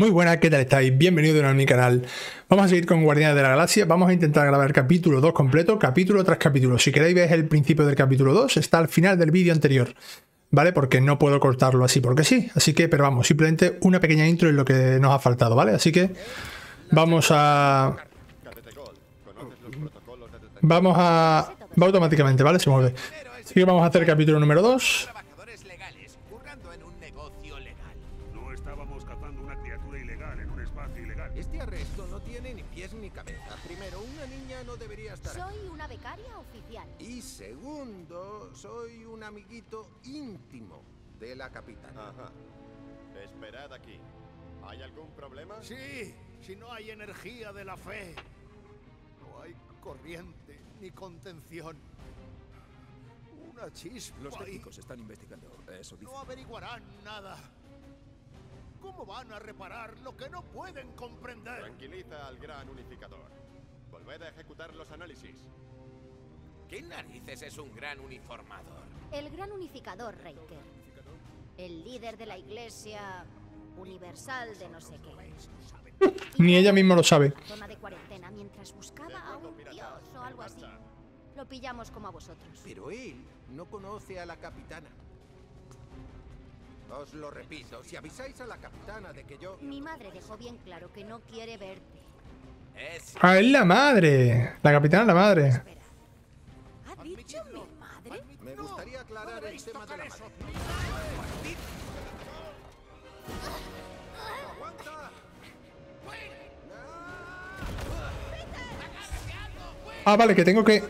Muy buenas, ¿qué tal estáis? Bienvenidos a mi canal. Vamos a seguir con Guardianes de la Galaxia. Vamos a intentar grabar capítulo 2 completo, capítulo tras capítulo. Si queréis ver el principio del capítulo 2, está al final del vídeo anterior. ¿Vale? Porque no puedo cortarlo así porque sí. Así que, pero vamos, simplemente una pequeña intro es lo que nos ha faltado, ¿vale? Así que vamos a... Vamos a... Va automáticamente, ¿vale? Se mueve. Así que vamos a hacer capítulo número 2. Este arresto no tiene ni pies ni cabeza. Primero, una niña no debería estar aquí. Soy una becaria oficial. Y segundo, soy un amiguito íntimo de la capitana. Ajá. Esperad aquí. ¿Hay algún problema? Sí, si no hay energía de la fe, no hay corriente ni contención. Una chispa. Los ahí. técnicos están investigando. Eso dice. No averiguarán nada. ¿Cómo van a reparar lo que no pueden comprender? Tranquiliza al gran unificador. Volved a ejecutar los análisis. ¿Qué narices es un gran uniformador? El gran unificador, Reiker. El líder de la iglesia universal de no sé qué. Ni ella misma lo sabe. Zona de cuarentena mientras buscaba a un dios o algo así. Lo pillamos como a vosotros. Pero él no conoce a la capitana. Os lo repito, si avisáis a la capitana de que yo... Mi madre dejó bien claro que no quiere verte. Es Ah, es la madre. La capitana es la madre. Espera. ¿Ha dicho mi madre? Me gustaría aclarar el tema de la madre. ¡Aguanta! Ah, vale, que tengo que...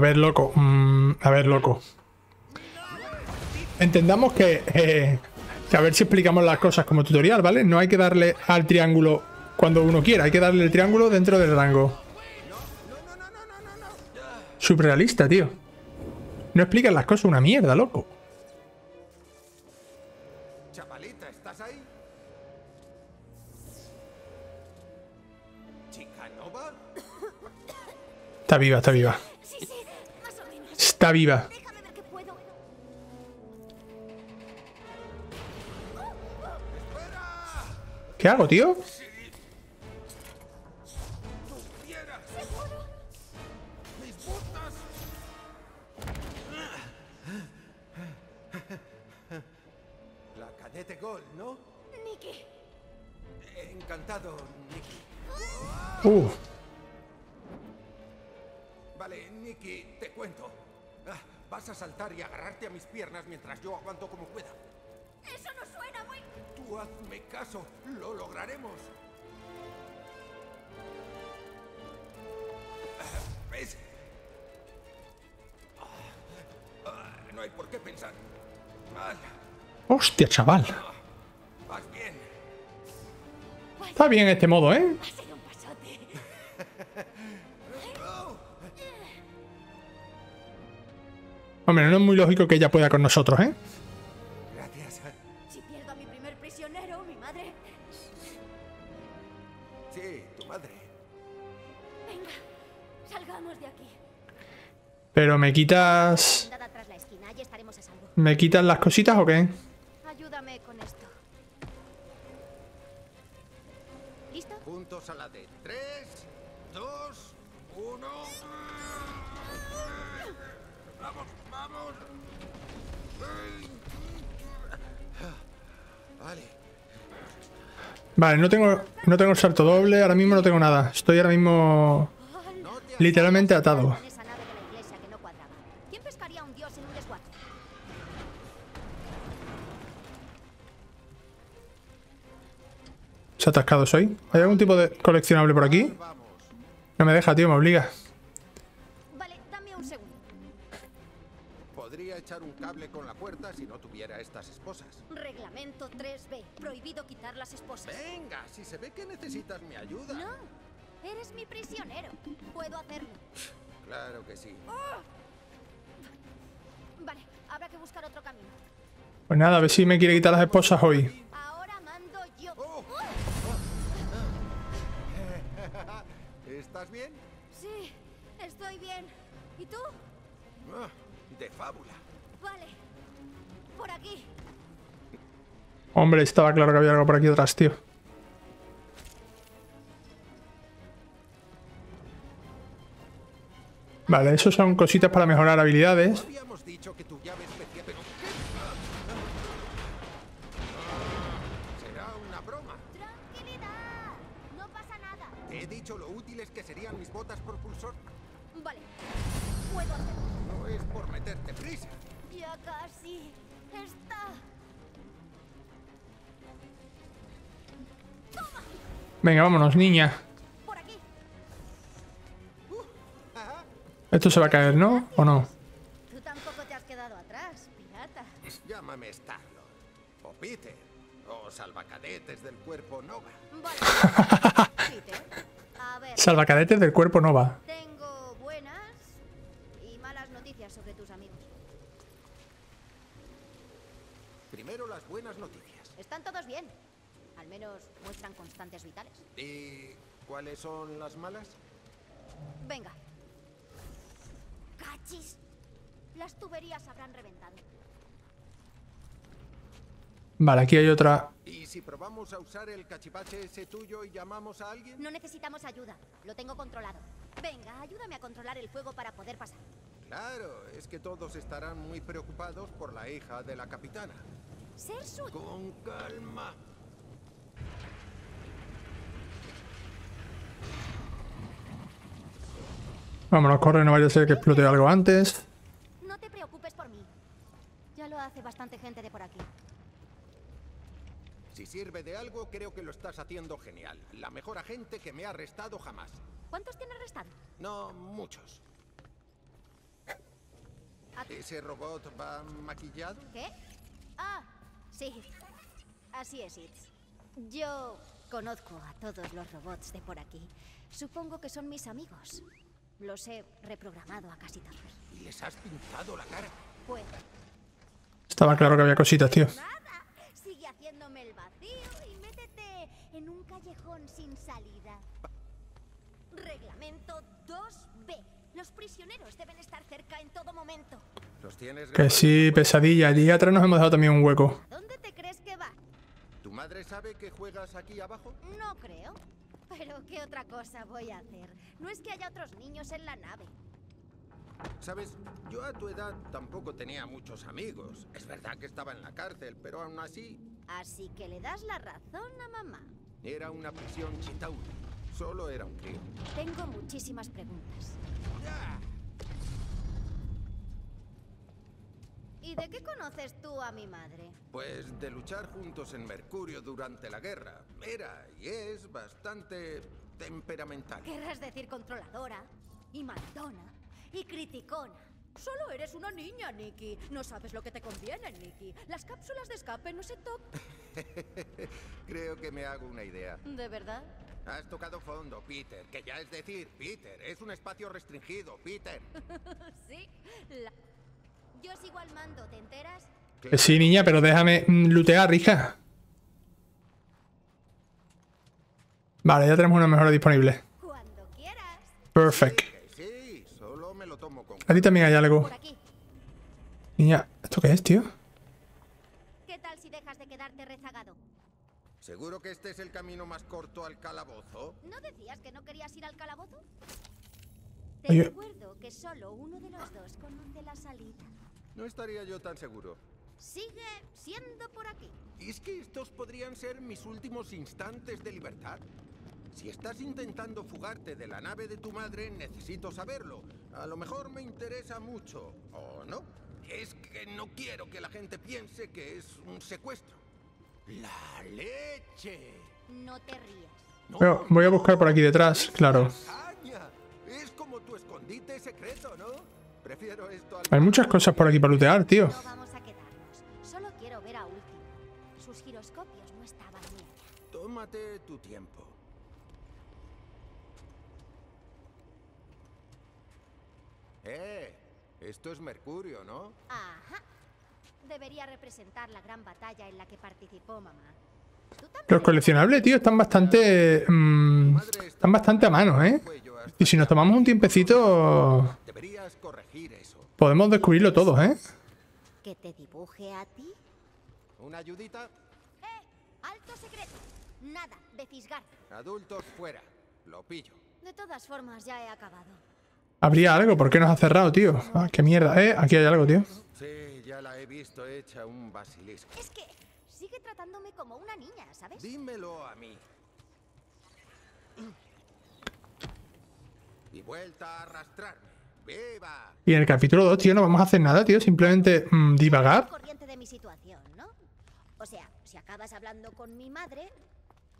A ver, loco. mm, a ver, loco. Entendamos que, eh, que a ver si explicamos las cosas como tutorial, ¿vale? No hay que darle al triángulo cuando uno quiera. Hay que darle el triángulo dentro del rango. Surrealista, tío. No explican las cosas una mierda, loco. Chavalita, ¿estás ahí? ¿Chica Nova? Está viva, está viva. Sí, sí, más o menos. Está viva. ¿Qué hago, tío? Mis piernas mientras yo aguanto como pueda. Eso no suena muy... Tú hazme caso, lo lograremos. ¿Ves? Ah, no hay por qué pensar. Vaya, hostia, chaval. vas bien. Está bien este modo, ¿eh? Hombre, no es muy lógico que ella pueda con nosotros, ¿eh? Gracias. Si pierdo a mi primer prisionero, mi madre... Sí, tu madre. Venga, salgamos de aquí. Pero me quitas... ¿Me quitas las cositas o qué? Ayúdame con esto. ¿Listo? Juntos a la de 3, 2, 1. Vamos, vamos. Vale. Vale, no tengo, no tengo salto doble, ahora mismo no tengo nada. Estoy ahora mismo literalmente atado. Se ha atascado soy. ¿Hay algún tipo de coleccionable por aquí? No me deja, tío, me obliga. Podría echar un cable con la puerta si no tuviera estas esposas. Reglamento 3B. Prohibido quitar las esposas. Venga, si se ve que necesitas mi ayuda. No, eres mi prisionero. Puedo hacerlo. Claro que sí. Vale, habrá que buscar otro camino. Pues nada, a ver si me quiere quitar las esposas hoy. Ahora mando yo. Oh. ¿Estás bien? Sí, estoy bien. ¿Y tú? De fábula. Vale. Por aquí. Hombre, estaba claro que había algo por aquí atrás, tío. Vale, eso son cositas para mejorar habilidades. Habíamos dicho que tu llave especial... ¿Pero qué? Será una broma. ¡Tranquilidad! No pasa nada. Te he dicho lo útiles que serían mis botas propulsor. Vale. Puedo hacerlo. Es por meterte prisa. Ya casi. Está. Venga, vámonos, niña. Por aquí. Esto se va a caer, ¿no? ¿O no? Tú tampoco te has quedado atrás, pirata. Llámame Starlord. O Peter. O salvacadetes del cuerpo Nova. Vale. Peter. A ver. Salvacadetes del cuerpo Nova. Tengo noticias sobre tus amigos. Primero las buenas noticias. Están todos bien. Al menos muestran constantes vitales. ¿Y cuáles son las malas? Venga. ¡Cachis! Las tuberías habrán reventado. Vale, aquí hay otra. ¿Y si probamos a usar el cachivache ese tuyo y llamamos a alguien? No necesitamos ayuda. Lo tengo controlado. Venga, ayúdame a controlar el fuego para poder pasar. Claro, es que todos estarán muy preocupados por la hija de la capitana. Ser su... Con calma. Vámonos, corre, no vaya a ser que explote algo antes. No te preocupes por mí. Ya lo hace bastante gente de por aquí. Si sirve de algo, creo que lo estás haciendo genial. La mejor agente que me ha arrestado jamás. ¿Cuántos tiene arrestado? No muchos. ¿Ese robot va maquillado? ¿Qué? Ah, sí. Así es, Itz. Yo conozco a todos los robots de por aquí. Supongo que son mis amigos. Los he reprogramado a casi todos. ¿Y les has pintado la cara? Pues Estaba claro que había cositas, tío. nada. Sigue haciéndome el vacío y métete en un callejón sin salida. Reglamento 2B. Los prisioneros deben estar cerca en todo momento. ¿Los tienes Que sí, pesadilla. Allí atrás nos hemos dejado también un hueco. ¿Dónde te crees que va? ¿Tu madre sabe que juegas aquí abajo? No creo. Pero ¿qué otra cosa voy a hacer? No es que haya otros niños en la nave. Sabes, yo a tu edad tampoco tenía muchos amigos. Es verdad que estaba en la cárcel, pero aún así Así que le das la razón a mamá. era una prisión Chitauri. Solo era un crío. Tengo muchísimas preguntas. ¿Y de qué conoces tú a mi madre? Pues de luchar juntos en Mercurio durante la guerra. Era y es bastante temperamental. Querrás decir controladora, y mandona, y criticona. Solo eres una niña, Nikki. No sabes lo que te conviene, Nikki. Las cápsulas de escape no se tocan. Creo que me hago una idea. ¿De verdad? Has tocado fondo, Peter. Que ya es decir, Peter, es un espacio restringido, Peter. sí. La- Yo sigo al mando, ¿te enteras? Que sí, niña, pero déjame mm, lootear, hija. Vale, ya tenemos una mejora disponible. Cuando quieras. Perfect. Que sí, solo me lo tomo con... Aquí también hay algo. Niña, ¿esto qué es, tío? ¿Qué tal si dejas de quedarte rezagado? ¿Seguro que este es el camino más corto al calabozo? ¿No decías que no querías ir al calabozo? Te Oye. recuerdo que solo uno de los dos conoce la salida. No estaría yo tan seguro. Sigue siendo por aquí. ¿Es que estos podrían ser mis últimos instantes de libertad? Si estás intentando fugarte de la nave de tu madre, necesito saberlo. A lo mejor me interesa mucho, ¿o no? Es que no quiero que la gente piense que es un secuestro. ¡La leche! No te rías. No, Bueno, voy a buscar por aquí detrás, claro. lasaña. Es como tu escondite secreto, ¿no? Prefiero esto al... Hay muchas cosas por aquí para lootear, tío. No vamos a quedarnos. Solo quiero ver a Último. Sus giroscopios no estaban bien. Tómate tu tiempo. Eh, esto es Mercurio, ¿no? Ajá. Debería representar la gran batalla en la que participó mamá. Los coleccionables, tío, están bastante... mm, están bastante a mano, ¿eh? Y si nos tomamos un tiempecito, podemos descubrirlo todo, ¿eh? ¿Que te dibuje a ti? ¿Una ayudita? nada de fisgar. Adultos fuera. Lo pillo. De todas formas, ya he acabado. Habría algo, ¿por qué nos ha cerrado, tío? Ah, qué mierda. Eh, aquí hay algo, tío. Sí, ya la he visto hecha un basilisco. Es que sigue tratándome como una niña, ¿sabes? Dímelo a mí. Y vuelta a arrastrarme. ¡Viva! Y en el capítulo 2, tío, no vamos a hacer nada, tío. Simplemente mm, divagar. corriente de mi situación, ¿no? O sea, si acabas hablando con mi madre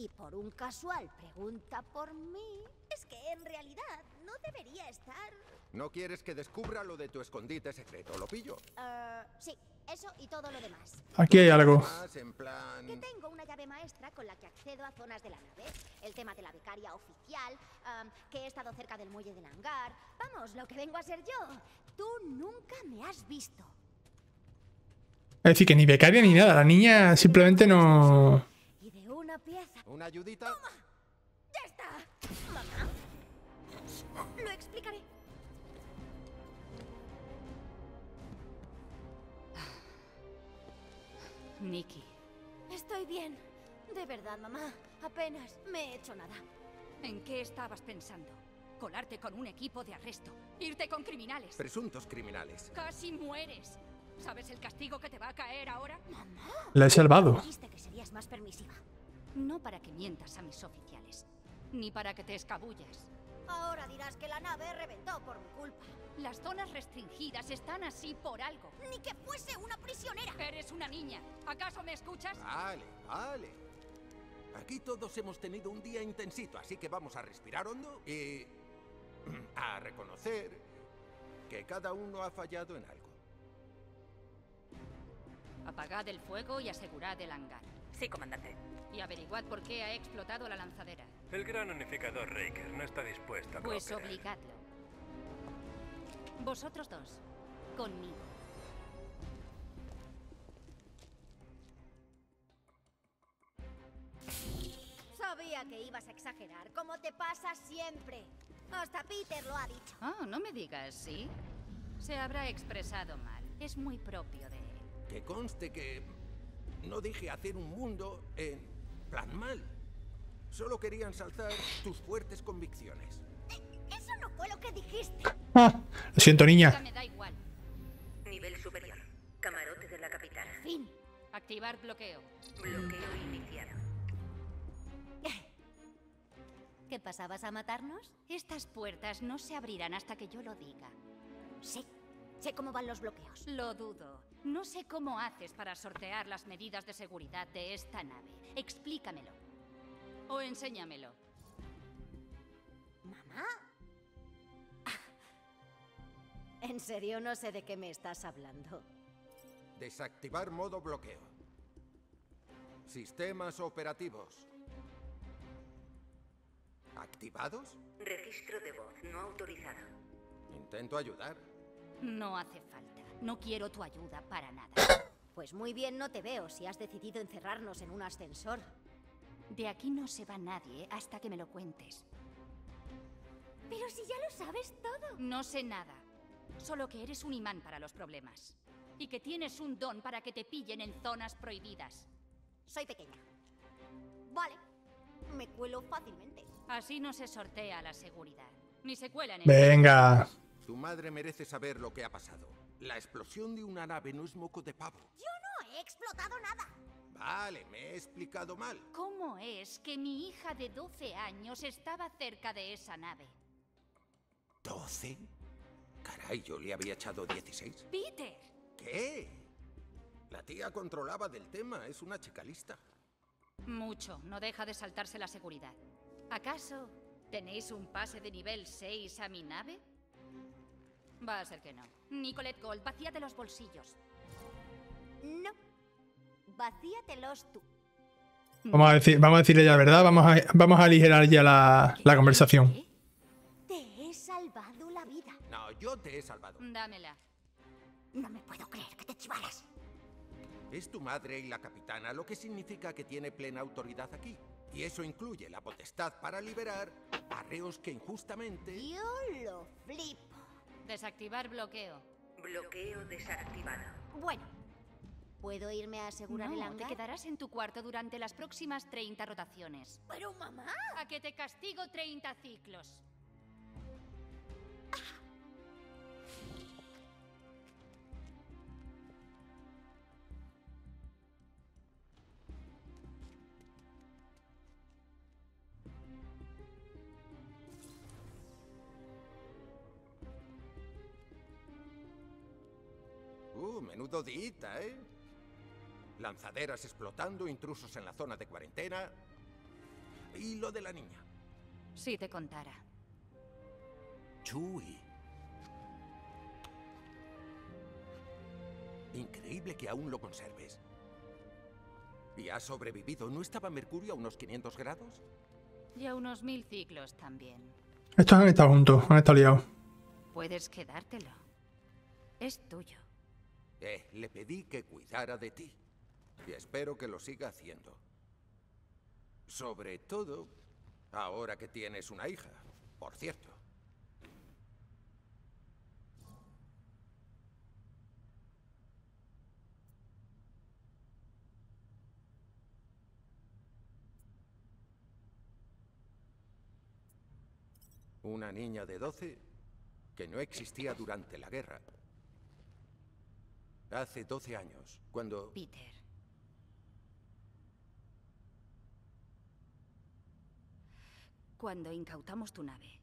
y por un casual pregunta por mí, es que en realidad no debería estar. ¿No quieres que descubra lo de tu escondite secreto? ¿Lo pillo? eh, sí, eso y todo lo demás. Aquí hay algo. En plan... Que tengo una llave maestra con la que accedo a zonas de la nave. El tema de la becaria oficial, am, que he estado cerca del muelle del hangar. Vamos, lo que vengo a ser yo. Tú nunca me has visto. Es decir, que ni becaria ni nada. La niña simplemente no. Y de una pieza. ¿Una ayudita? ¡Ya está! ¿Mamá? Lo explicaré. Nikki, Estoy bien. De verdad, mamá. Apenas me he hecho nada. ¿en qué estabas pensando? ¿Colarte con un equipo de arresto? ¿Irte con criminales? Presuntos criminales. Casi mueres. ¿Sabes el castigo que te va a caer ahora? La he salvado. Dijiste que serías más permisiva. No para que mientas a mis oficiales, ni para que te escabullas. Ahora dirás que la nave reventó por mi culpa. Las zonas restringidas están así por algo. Ni que fuese una prisionera. Eres una niña. ¿Acaso me escuchas? Vale, vale. Aquí todos hemos tenido un día intensito, así que vamos a respirar hondo y a reconocer que cada uno ha fallado en algo. Apagad el fuego y asegurad el hangar. Sí, comandante. Y averiguad por qué ha explotado la lanzadera. El gran unificador Raker no está dispuesto a Pues cooperar. obligadlo. Vosotros dos, conmigo. Sabía que ibas a exagerar, como te pasa siempre. Hasta Peter lo ha dicho. Ah, no me digas, ¿sí? Se habrá expresado mal. Es muy propio de él. Que conste que no dije hacer un mundo en plan mal. Solo quería ensalzar tus fuertes convicciones. Eso no fue lo que dijiste. Ah, lo siento, niña. me da igual. Nivel superior. Camarote de la capitana. Fin. Activar bloqueo. Bloqueo iniciado. ¿Qué pasabas a matarnos? Estas puertas no se abrirán hasta que yo lo diga. Sí. Sé cómo van los bloqueos. Lo dudo. No sé cómo haces para sortear las medidas de seguridad de esta nave. Explícamelo. O enséñamelo. ¿Mamá? En serio, no sé de qué me estás hablando. Desactivar modo bloqueo. Sistemas operativos. ¿Activados? Registro de voz no autorizado. Intento ayudar. No hace falta. No quiero tu ayuda para nada. Pues muy bien no te veo si has decidido encerrarnos en un ascensor. De aquí no se va nadie hasta que me lo cuentes. Pero si ya lo sabes todo. No sé nada. Solo que eres un imán para los problemas. Y que tienes un don para que te pillen en zonas prohibidas. Soy pequeña. Vale. Me cuelo fácilmente. Así no se sortea la seguridad. Ni se cuelan en... Venga. Tu madre merece saber lo que ha pasado. La explosión de una nave no es moco de pavo. Yo no he explotado nada. Vale, me he explicado mal. ¿Cómo es que mi hija de 12 años estaba cerca de esa nave? ¿12? Caray, yo le había echado 16. ¡Peter! ¿Qué? La tía controlaba del tema, es una chica lista. Mucho, no deja de saltarse la seguridad. ¿Acaso tenéis un pase de nivel 6 a mi nave? Va a ser que no. Nicolette Gold, vacíate los bolsillos. No. Vacíatelos tú. Vamos a, decir, vamos a decirle ya la verdad. Vamos a, vamos a aligerar ya la, la conversación. ¿Qué? Te he salvado la vida. No, yo te he salvado. Dámela. No me puedo creer que te chivaras. Es tu madre y la capitana, lo que significa que tiene plena autoridad aquí. Y eso incluye la potestad para liberar a reos que injustamente... Yo lo flipo. Desactivar bloqueo. Bloqueo desactivado. Bueno, ¿Puedo irme a asegurar el No, te hangar? quedarás en tu cuarto durante las próximas 30 rotaciones. Pero mamá. A que te castigo 30 ciclos. ¿Eh? Lanzaderas explotando, intrusos en la zona de cuarentena. Y lo de la niña. Si te contara. Chui. Increíble que aún lo conserves. ¿Y has sobrevivido? ¿No estaba Mercurio a unos 500 grados? Y a unos mil ciclos también. Estos han estado juntos, han estado liados. Puedes quedártelo. Es tuyo. Eh, le pedí que cuidara de ti. Y espero que lo siga haciendo. Sobre todo, ahora que tienes una hija, por cierto. Una niña de 12 que no existía durante la guerra. Hace 12 años, cuando... Peter. Cuando incautamos tu nave,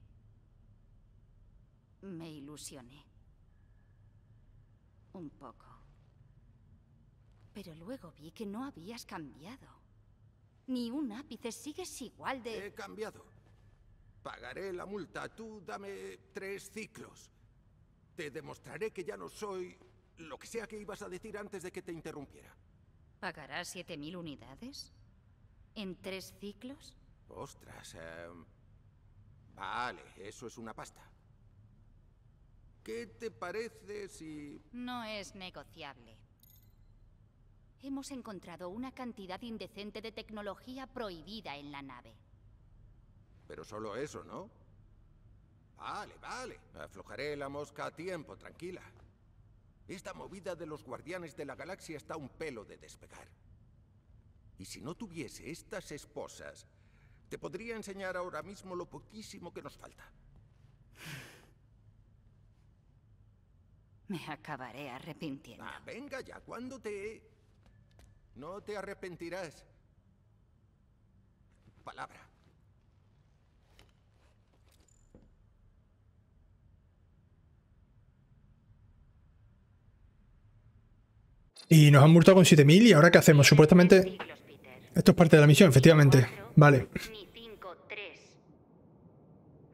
me ilusioné. Un poco. Pero luego vi que no habías cambiado. Ni un ápice, sigues igual de... He cambiado. Pagaré la multa. Tú dame tres ciclos. Te demostraré que ya no soy lo que sea que ibas a decir antes de que te interrumpiera. ¿Pagarás 7.000 unidades? ¿En tres ciclos? Ostras. eh, Vale, eso es una pasta. ¿Qué te parece si... No es negociable. Hemos encontrado una cantidad indecente de tecnología prohibida en la nave. Pero solo eso, ¿no? Vale, vale. Aflojaré la mosca a tiempo, tranquila. Esta movida de los guardianes de la galaxia está a un pelo de despegar. Y si no tuviese estas esposas, te podría enseñar ahora mismo lo poquísimo que nos falta. Me acabaré arrepintiendo. Ah, venga ya, ¿cuándo te... No te arrepentirás. Palabra. Y nos han multado con 7000 y ahora qué hacemos? Supuestamente... Esto es parte de la misión, efectivamente. Vale. Ni 5, 3.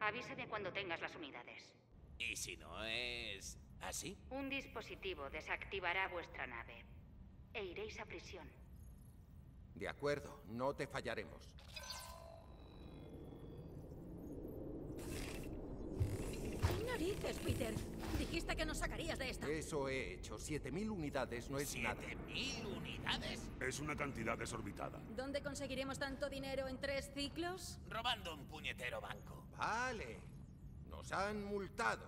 Avísame cuando tengas las unidades. ¿Y si no es así? Un dispositivo desactivará vuestra nave. E iréis a prisión. De acuerdo, no te fallaremos. Narices, Peter? Dijiste que nos sacarías de esta. Eso he hecho. 7.000 unidades no es nada. ¿Mil unidades? Es una cantidad desorbitada. ¿Dónde conseguiremos tanto dinero en tres ciclos? Robando un puñetero banco. Vale. Nos han multado.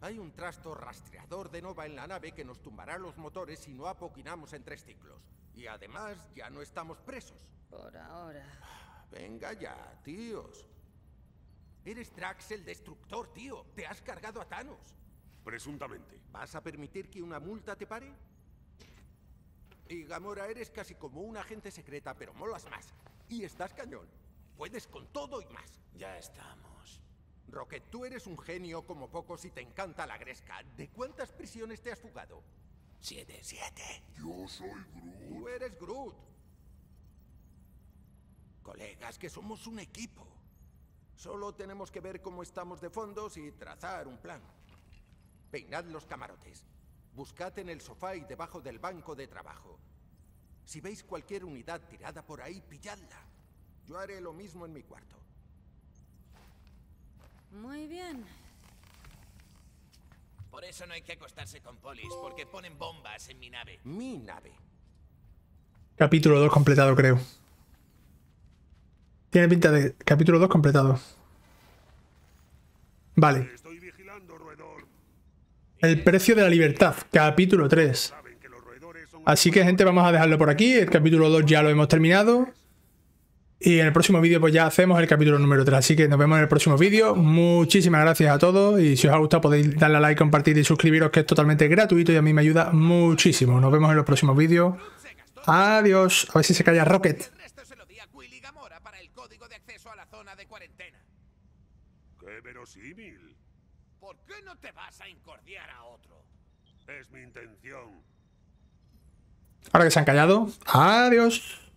Hay un trasto rastreador de Nova en la nave que nos tumbará los motores si no apoquinamos en tres ciclos. Y además ya no estamos presos. Por ahora. Venga ya, tíos. Eres Drax el Destructor, tío. Te has cargado a Thanos. Presuntamente. ¿Vas a permitir que una multa te pare? Y Gamora, eres casi como una agente secreta, pero molas más. Y estás cañón. Puedes con todo y más. Ya estamos. Rocket, tú eres un genio como pocos y te encanta la gresca. ¿De cuántas prisiones te has fugado? Siete. Siete. Yo soy Groot. Tú eres Groot. Colegas, que somos un equipo. Solo tenemos que ver cómo estamos de fondos y trazar un plan. Peinad los camarotes. Buscad en el sofá y debajo del banco de trabajo. Si veis cualquier unidad tirada por ahí, pilladla. Yo haré lo mismo en mi cuarto. Muy bien. Por eso no hay que acostarse con polis, porque ponen bombas en mi nave. Mi nave. Capítulo 2 completado, creo. Tiene pinta de capítulo 2 completado. Vale. El precio de la libertad, capítulo 3. Saben que los roedores son Así que, gente, vamos a dejarlo por aquí. El capítulo 2 ya lo hemos terminado. Y en el próximo vídeo pues ya hacemos el capítulo número 3. Así que nos vemos en el próximo vídeo. Muchísimas gracias a todos. Y si os ha gustado podéis darle a like, compartir y suscribiros que es totalmente gratuito y a mí me ayuda muchísimo. Nos vemos en los próximos vídeos. Adiós. A ver si se calla Rocket de cuarentena. ¡Qué verosímil! ¿Por qué no te vas a incordiar a otro? Es mi intención. Ahora que se han callado, adiós.